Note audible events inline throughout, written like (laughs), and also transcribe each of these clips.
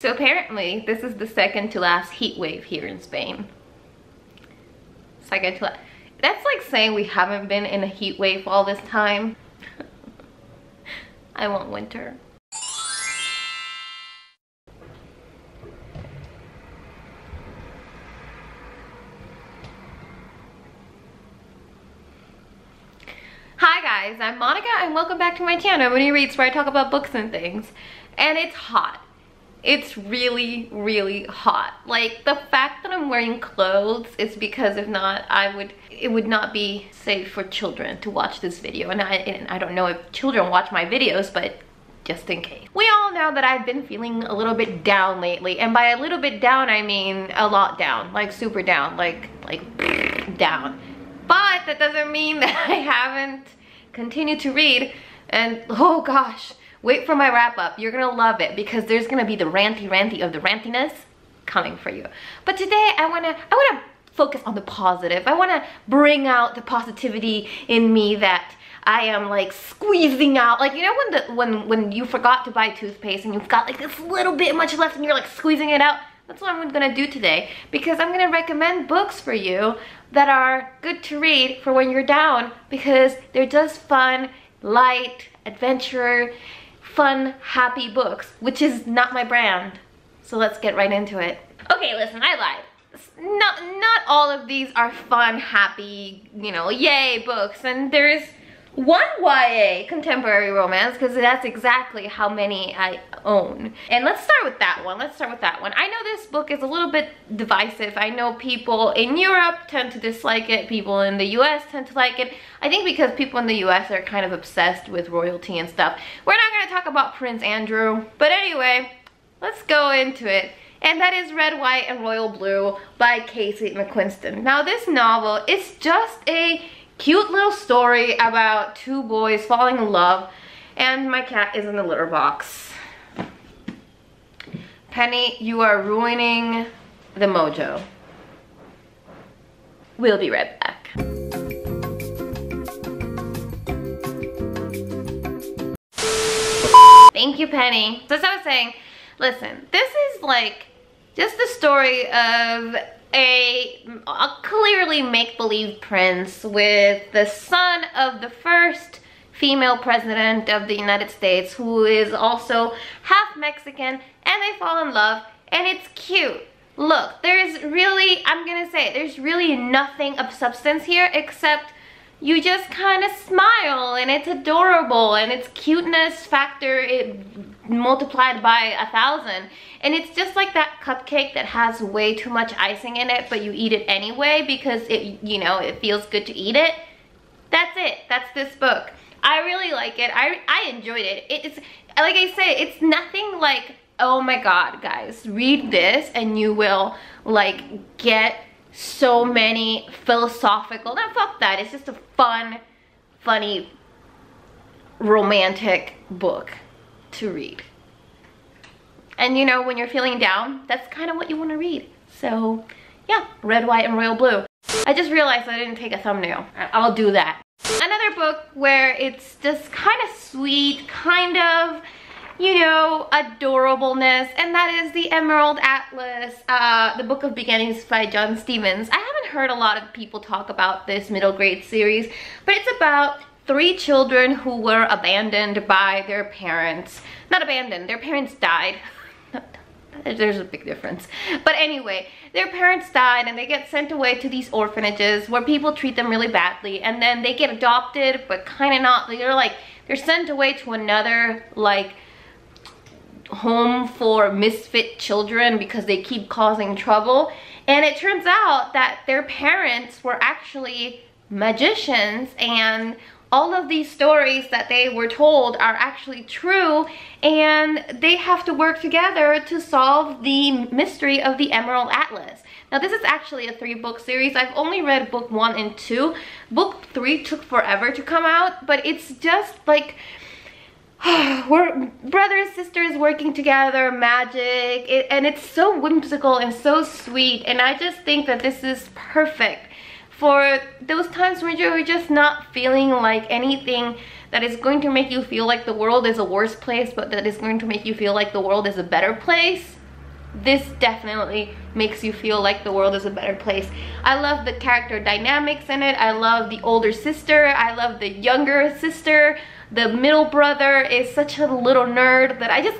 So apparently, this is the second to last heat wave here in Spain. Second to last. That's like saying we haven't been in a heat wave all this time. (laughs) I want winter. Hi guys, I'm Monica and welcome back to my channel, Mooni Reads, where I talk about books and things. And it's hot it's really really hot. Like the fact that i'm wearing clothes is because if not i would it would not be safe for children to watch this video. And i and i don't know if children watch my videos but just in case. We all know that i've been feeling a little bit down lately and by a little bit down i mean a lot down like super down like like (sniffs) down. But that doesn't mean (laughs) that i haven't continued to read and oh gosh wait for my wrap up. You're gonna love it because there's gonna be the ranty ranty of the rantiness coming for you. But today I wanna, I wanna focus on the positive. I wanna bring out the positivity in me that I am like squeezing out. Like, you know when the when when you forgot to buy toothpaste and you've got like this little bit much left and you're like squeezing it out? That's what I'm gonna do today because I'm gonna recommend books for you that are good to read for when you're down because they're just fun, light, adventure, fun, happy books, which is not my brand. So let's get right into it. Okay, listen, I lied. Not, not all of these are fun, happy, you know, yay books. And there's one YA contemporary romance because that's exactly how many I own. And let's start with that one. Let's start with that one. I know this book is a little bit divisive. I know people in Europe tend to dislike it. People in the US tend to like it. I think because people in the US are kind of obsessed with royalty and stuff. We're not going to talk about Prince Andrew. But anyway, let's go into it and that is Red, White, and Royal Blue by Casey McQuiston. Now this novel is just a cute little story about two boys falling in love and my cat is in the litter box. Penny, you are ruining the mojo. We'll be right back. Thank you, Penny. So as I was saying, listen, this is like just the story of a, a clearly make-believe prince with the son of the first female president of the United States who is also half Mexican and they fall in love and it's cute. Look, there's really, I'm gonna say, there's really nothing of substance here except you just kind of smile and it's adorable and its cuteness factor it multiplied by a thousand. And it's just like that cupcake that has way too much icing in it but you eat it anyway because it you know it feels good to eat it. That's it. That's this book. I really like it. I i enjoyed it. It's like i say it's nothing like oh my god guys read this and you will like get so many philosophical, not fuck that, it's just a fun, funny, romantic book to read. And you know, when you're feeling down, that's kind of what you want to read. So yeah, red, white, and royal blue. I just realized I didn't take a thumbnail. I'll do that. Another book where it's just kind of sweet, kind of you know, adorableness, and that is the Emerald Atlas, uh, the Book of Beginnings by John Stephens. I haven't heard a lot of people talk about this middle grade series, but it's about three children who were abandoned by their parents. Not abandoned, their parents died. (laughs) There's a big difference. But anyway, their parents died and they get sent away to these orphanages where people treat them really badly and then they get adopted but kind of not. They're like, they're sent away to another like home for misfit children because they keep causing trouble. And it turns out that their parents were actually magicians and all of these stories that they were told are actually true and they have to work together to solve the mystery of the Emerald Atlas. Now this is actually a three book series. I've only read book one and two. Book three took forever to come out, but it's just like (sighs) we're brothers sisters working together magic. It, and it's so whimsical and so sweet. And i just think that this is perfect for those times when you're just not feeling like anything that is going to make you feel like the world is a worse place but that is going to make you feel like the world is a better place this definitely makes you feel like the world is a better place. I love the character dynamics in it. I love the older sister. I love the younger sister. The middle brother is such a little nerd that I just,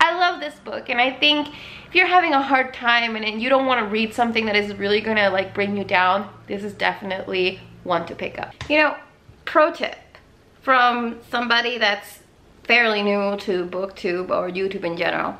I love this book. And I think if you're having a hard time and, you don't want to read something that is really gonna like bring you down, this is definitely one to pick up. You know, pro tip from somebody that's fairly new to booktube or youtube in general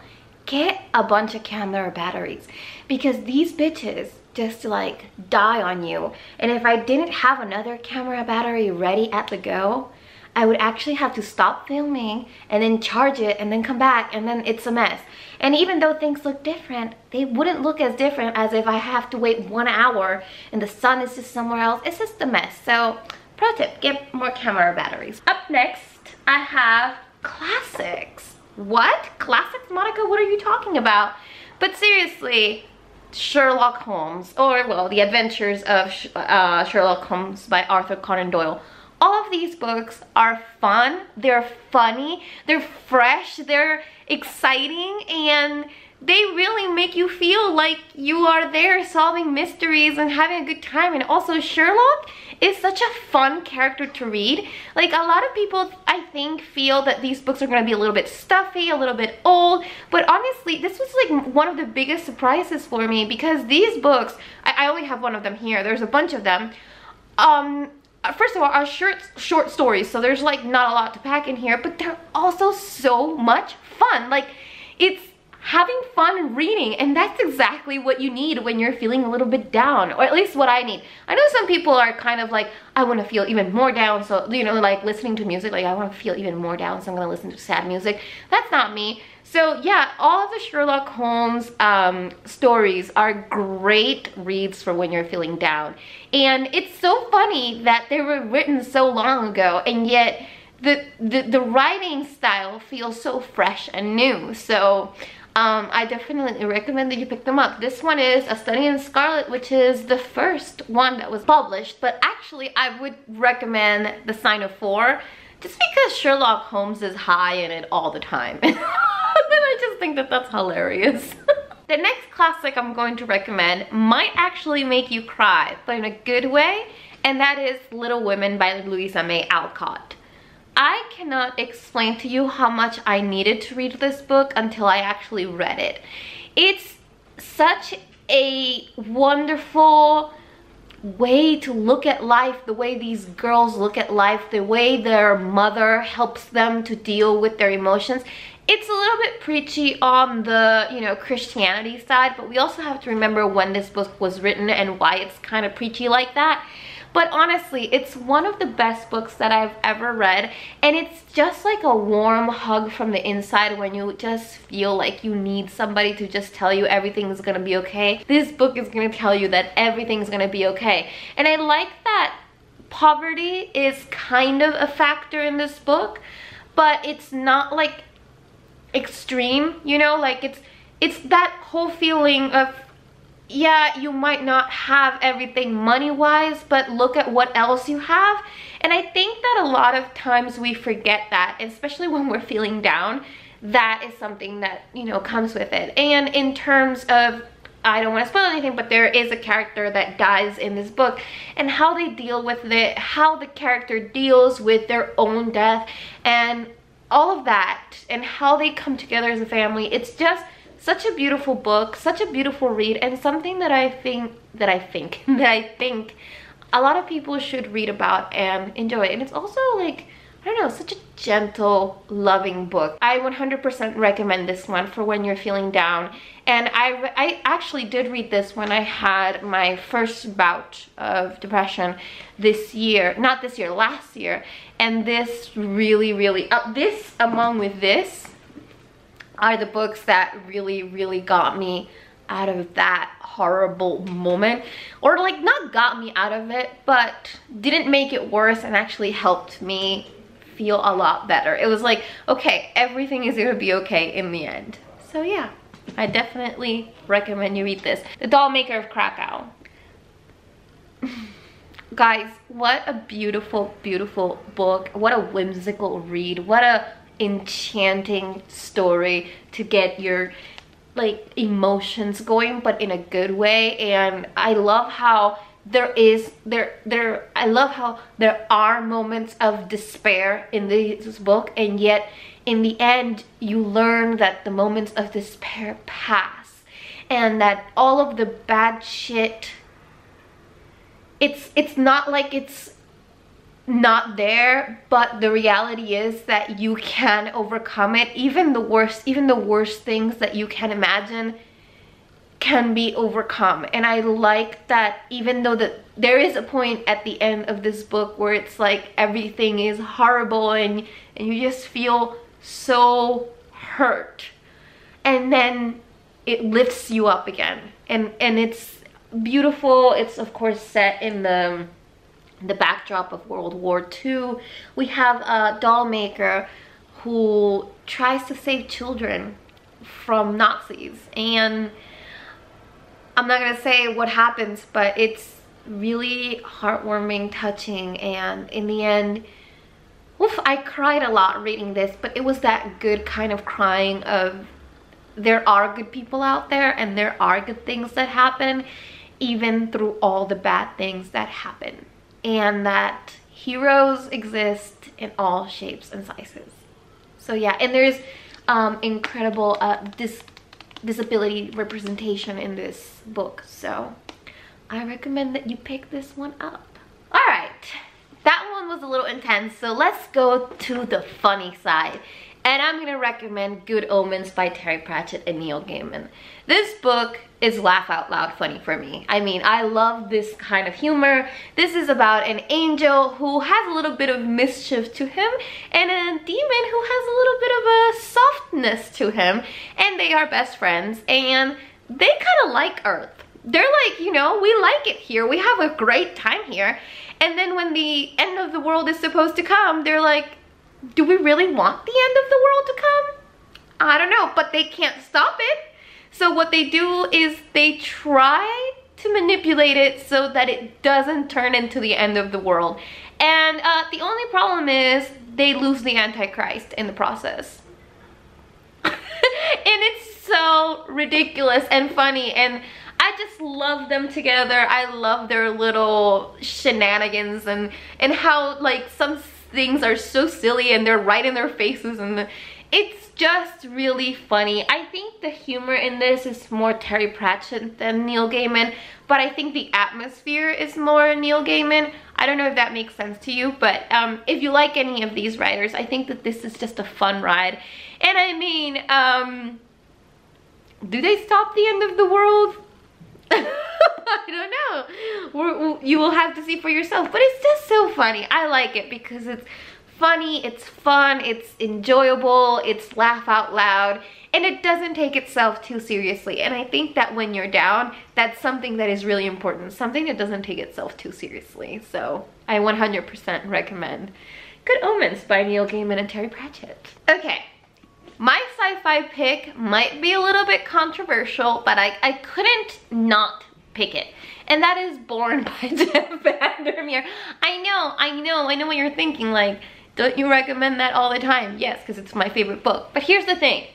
get a bunch of camera batteries because these bitches just like die on you and if i didn't have another camera battery ready at the go I would actually have to stop filming and then charge it and then come back and then it's a mess. And even though things look different, they wouldn't look as different as if I have to wait one hour and the sun is just somewhere else. It's just a mess. So pro tip, get more camera batteries. Up next, I have classics. What? Classics, Monica? What are you talking about? But seriously, Sherlock Holmes, or well, The Adventures of uh, Sherlock Holmes by Arthur Conan Doyle. All of these books are fun, they're funny, they're fresh, they're exciting, and they really make you feel like you are there solving mysteries and having a good time. And also Sherlock is such a fun character to read. Like a lot of people, I think, feel that these books are gonna be a little bit stuffy, a little bit old. But honestly, this was like one of the biggest surprises for me because these books, I, I only have one of them here. There's a bunch of them. Um, first of all, are short, short stories. So there's like not a lot to pack in here, but they're also so much fun. Like it's having fun reading and that's exactly what you need when you're feeling a little bit down or at least what I need. I know some people are kind of like I want to feel even more down so you know like listening to music like I want to feel even more down so I'm gonna listen to sad music. That's not me. So yeah, all of the Sherlock Holmes um, stories are great reads for when you're feeling down. And it's so funny that they were written so long ago and yet the, the, the writing style feels so fresh and new. So um, I definitely recommend that you pick them up. This one is A Study in Scarlet, which is the first one that was published, but actually I would recommend The Sign of Four, just because Sherlock Holmes is high in it all the time. (laughs) and I just think that that's hilarious. (laughs) the next classic I'm going to recommend might actually make you cry, but in a good way, and that is Little Women by Louisa May Alcott. I cannot explain to you how much I needed to read this book until I actually read it. It's such a wonderful way to look at life, the way these girls look at life, the way their mother helps them to deal with their emotions. It's a little bit preachy on the, you know, Christianity side, but we also have to remember when this book was written and why it's kind of preachy like that. But honestly, it's one of the best books that I've ever read. And it's just like a warm hug from the inside when you just feel like you need somebody to just tell you everything's gonna be okay. This book is gonna tell you that everything's gonna be okay. And I like that poverty is kind of a factor in this book, but it's not like extreme, you know? Like it's it's that whole feeling of yeah, you might not have everything money-wise, but look at what else you have. And I think that a lot of times we forget that, especially when we're feeling down, that is something that, you know, comes with it. And in terms of I don't want to spoil anything, but there is a character that dies in this book and how they deal with it, how the character deals with their own death and all of that and how they come together as a family. It's just such a beautiful book, such a beautiful read, and something that I think, that I think, (laughs) that I think a lot of people should read about and enjoy. And it's also like, I don't know, such a gentle, loving book. I 100% recommend this one for when you're feeling down. And I, I actually did read this when I had my first bout of depression this year. Not this year, last year. And this really, really, uh, this along with this are the books that really, really got me out of that horrible moment. Or like not got me out of it but didn't make it worse and actually helped me feel a lot better. It was like okay everything is gonna be okay in the end. So yeah i definitely recommend you read this. The doll maker of krakow. (laughs) Guys what a beautiful beautiful book. What a whimsical read. What a enchanting story to get your like emotions going but in a good way. And I love how there is there there I love how there are moments of despair in this book and yet in the end you learn that the moments of despair pass and that all of the bad shit it's it's not like it's not there but the reality is that you can overcome it. Even the worst even the worst things that you can imagine can be overcome. And i like that even though that there is a point at the end of this book where it's like everything is horrible and and you just feel so hurt. And then it lifts you up again. And and it's beautiful. It's of course set in the the backdrop of World War II. We have a doll maker who tries to save children from Nazis and I'm not gonna say what happens but it's really heartwarming touching and in the end oof, I cried a lot reading this but it was that good kind of crying of there are good people out there and there are good things that happen even through all the bad things that happen and that heroes exist in all shapes and sizes. So yeah, and there's um, incredible uh, dis disability representation in this book. So I recommend that you pick this one up. All right, that one was a little intense. So let's go to the funny side. And I'm gonna recommend Good Omens by Terry Pratchett and Neil Gaiman. This book is laugh out loud funny for me. I mean, I love this kind of humor. This is about an angel who has a little bit of mischief to him and a demon who has a little bit of a softness to him and they are best friends and they kind of like Earth. They're like, you know, we like it here. We have a great time here. And then when the end of the world is supposed to come, they're like, do we really want the end of the world to come? I don't know, but they can't stop it. So what they do is they try to manipulate it so that it doesn't turn into the end of the world. And uh, the only problem is they lose the Antichrist in the process. (laughs) and it's so ridiculous and funny and I just love them together. I love their little shenanigans and and how like some things are so silly and they're right in their faces and it's just really funny. I think the humor in this is more Terry Pratchett than Neil Gaiman, but I think the atmosphere is more Neil Gaiman. I don't know if that makes sense to you, but um, if you like any of these writers, I think that this is just a fun ride. And I mean, um, do they stop the end of the world? (laughs) (laughs) I don't know. We're, you will have to see for yourself. But it's just so funny. I like it because it's funny, it's fun, it's enjoyable, it's laugh out loud, and it doesn't take itself too seriously. And I think that when you're down, that's something that is really important. Something that doesn't take itself too seriously. So I 100% recommend Good Omens by Neil Gaiman and Terry Pratchett. Okay, my sci-fi pick might be a little bit controversial, but I, I couldn't not pick it. And that is Borne (laughs) by Jeff Vandermeer. I know, I know, I know what you're thinking, like, don't you recommend that all the time? Yes, because it's my favorite book. But here's the thing.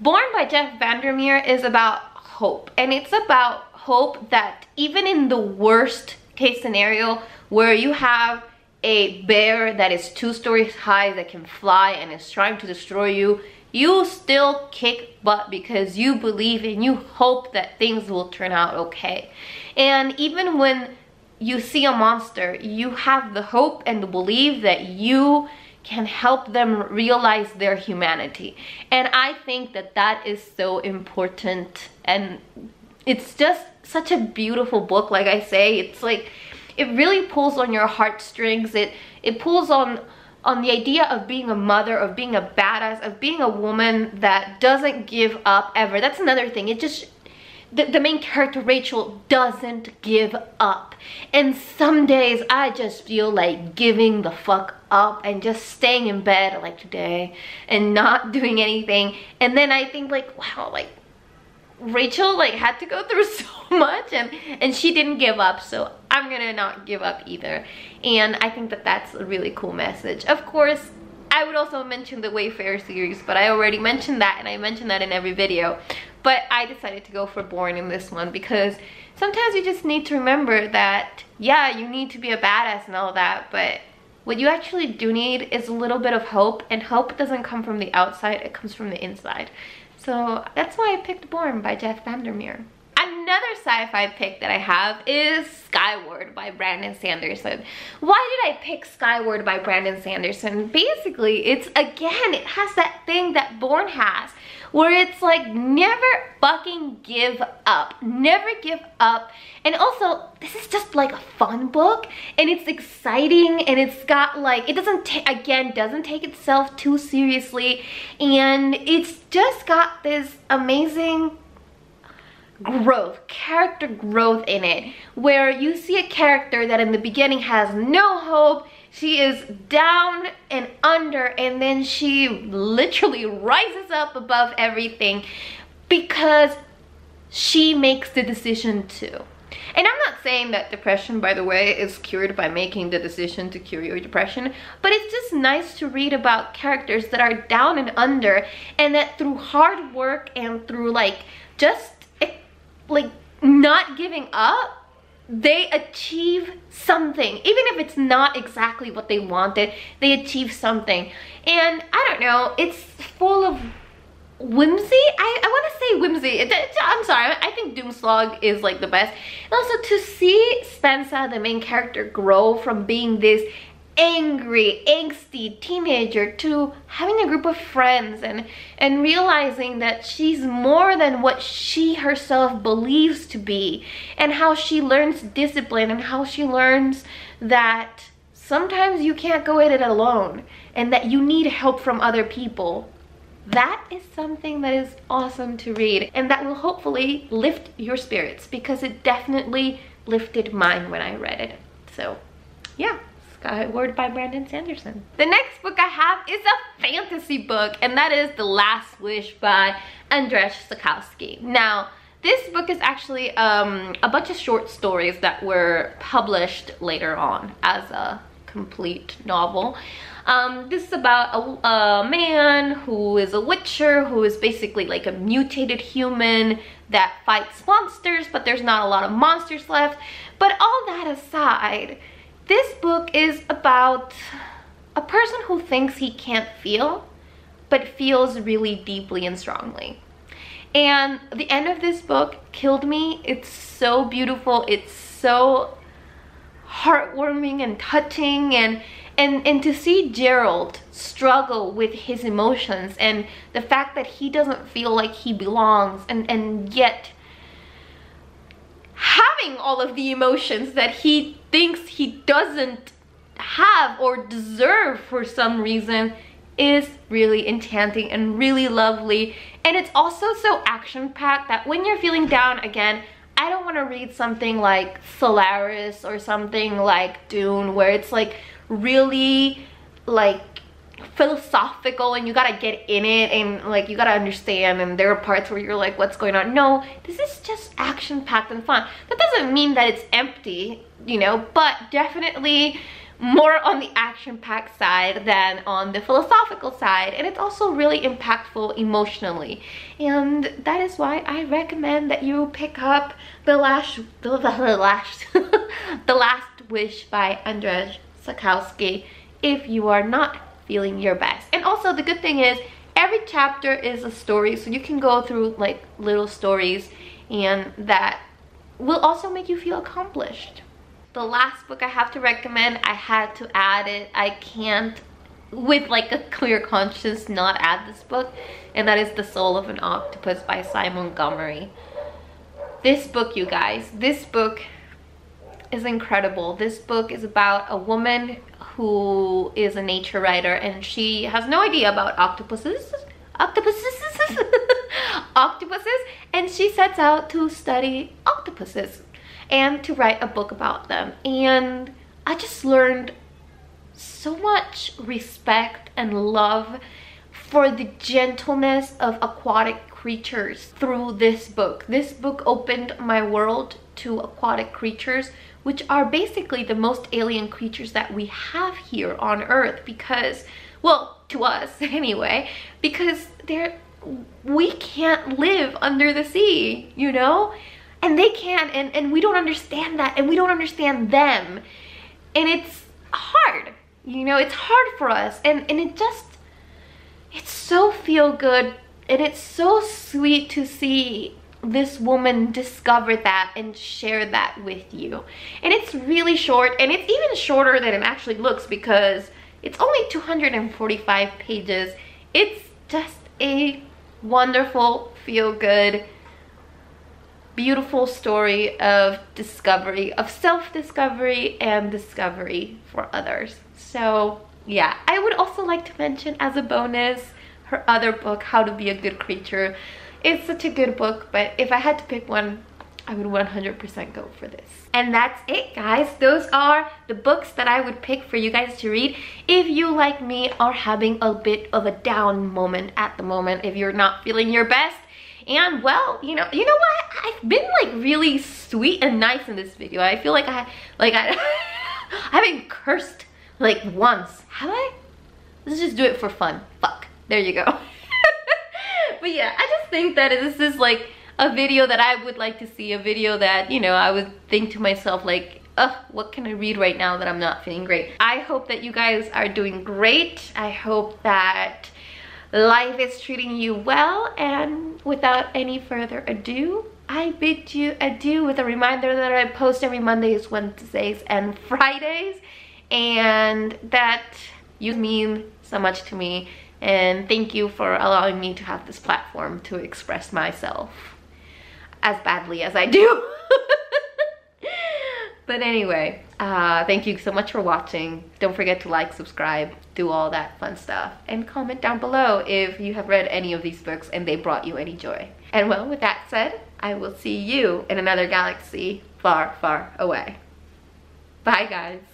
Borne by Jeff Vandermeer is about hope. And it's about hope that even in the worst case scenario where you have a bear that is two stories high that can fly and is trying to destroy you, you still kick butt because you believe and you hope that things will turn out okay. And even when you see a monster, you have the hope and the belief that you can help them realize their humanity. And I think that that is so important and it's just such a beautiful book like I say. It's like it really pulls on your heartstrings. It it pulls on on the idea of being a mother, of being a badass, of being a woman that doesn't give up ever. That's another thing. It just the, the main character Rachel doesn't give up and some days I just feel like giving the fuck up and just staying in bed like today and not (laughs) doing anything and then I think like wow like Rachel like had to go through (laughs) so much and and she didn't give up so I'm gonna not give up either. And I think that that's a really cool message. Of course I would also mention the Wayfarer series but I already mentioned that and I mentioned that in every video. But I decided to go for Borne in this one because sometimes you just need to remember that, yeah, you need to be a badass and all that, but what you actually do need is a little bit of hope, and hope doesn't come from the outside, it comes from the inside. So that's why I picked Borne by Jeff Vandermeer. Another sci-fi pick that I have is Skyward by Brandon Sanderson. Why did I pick Skyward by Brandon Sanderson? Basically, it's again, it has that thing that Borne has where it's like never fucking give up. Never give up. And also, this is just like a fun book and it's exciting and it's got like, it doesn't, take again, doesn't take itself too seriously and it's just got this amazing growth, character growth in it, where you see a character that in the beginning has no hope, she is down and under and then she literally rises up above everything because she makes the decision to. And I'm not saying that depression, by the way, is cured by making the decision to cure your depression, but it's just nice to read about characters that are down and under and that through hard work and through like just like not giving up they achieve something. Even if it's not exactly what they wanted they achieve something. And i don't know it's full of whimsy. I, I want to say whimsy. I'm sorry i think doomslug is like the best. And also to see Spensa the main character grow from being this angry, angsty teenager to having a group of friends and, and realizing that she's more than what she herself believes to be and how she learns discipline and how she learns that sometimes you can't go at it alone and that you need help from other people. That is something that is awesome to read and that will hopefully lift your spirits because it definitely lifted mine when I read it. So yeah. Skyward by Brandon Sanderson. The next book I have is a fantasy book and that is The Last Wish by Andrzej Sapkowski. Now, this book is actually um, a bunch of short stories that were published later on as a complete novel. Um, this is about a, a, man who is a witcher who is basically like a mutated human that fights monsters but there's not a lot of monsters left. But all that aside, this book is about a person who thinks he can't feel, but feels really deeply and strongly. And the end of this book killed me. It's so beautiful. It's so heartwarming and touching and and and to see Geralt struggle with his emotions and the fact that he doesn't feel like he belongs and and yet having all of the emotions that he thinks he doesn't have or deserve for some reason is really enchanting and really lovely. And it's also so action-packed that when you're feeling down again I don't want to read something like Solaris or something like Dune where it's like really like philosophical and you gotta get in it and like you gotta understand and there are parts where you're like what's going on? No this is just action packed and fun. That doesn't mean that it's empty you know but definitely more on the action packed side than on the philosophical side and it's also really impactful emotionally. And that is why I recommend that you pick up the last (laughs) the, the last the last wish by Andrzej Sapkowski if you are not feeling your best. And also the good thing is every chapter is a story so you can go through like little stories and that will also make you feel accomplished. The last book I have to recommend, I had to add it. I can't with like a clear conscience not add this book and that is The Soul of an Octopus by Simon Montgomery. This book, you guys, this book is incredible. This book is about a woman who is a nature writer and she has no idea about octopuses octopuses (laughs) octopuses and she sets out to study octopuses and to write a book about them and I just learned so much respect and love for the gentleness of aquatic creatures through this book. This book opened my world to aquatic creatures which are basically the most alien creatures that we have here on earth because, well, to us (laughs) anyway, because they're we can't live under the sea, you know? And they can, and, and we don't understand that, and we don't understand them. And it's hard, you know, it's hard for us. And, and it just, it's so feel good, and it's so sweet to see this woman discover that and share that with you. And it's really short, and it's even shorter than it actually looks because it's only 245 pages. It's just a wonderful, feel-good, beautiful story of discovery, of self-discovery and discovery for others. So yeah, I would also like to mention as a bonus her other book, How to Be a Good Creature. It's such a good book, but if I had to pick one, I would 100% go for this. And that's it guys. Those are the books that I would pick for you guys to read if you like me are having a bit of a down moment at the moment if you're not feeling your best. And well, you know, you know what? I've been like really sweet and nice in this video. I feel like I like I (laughs) I haven't cursed like once. Have I? Let's just do it for fun. Fuck. There you go. (laughs) but yeah, I just think that this is like a video that I would like to see, a video that, you know, I would think to myself like, ugh, what can I read right now that I'm not feeling great? I hope that you guys are doing great. I hope that life is treating you well and without any further ado, I bid you adieu with a reminder that I post every Mondays, Wednesdays, and Fridays and that you mean so much to me and thank you for allowing me to have this platform to express myself as badly as I do. (laughs) but anyway, uh, thank you so much for watching. Don't forget to like, subscribe, do all that fun stuff. And comment down below if you have read any of these books and they brought you any joy. And well, with that said, I will see you in another galaxy far, far away. Bye, guys.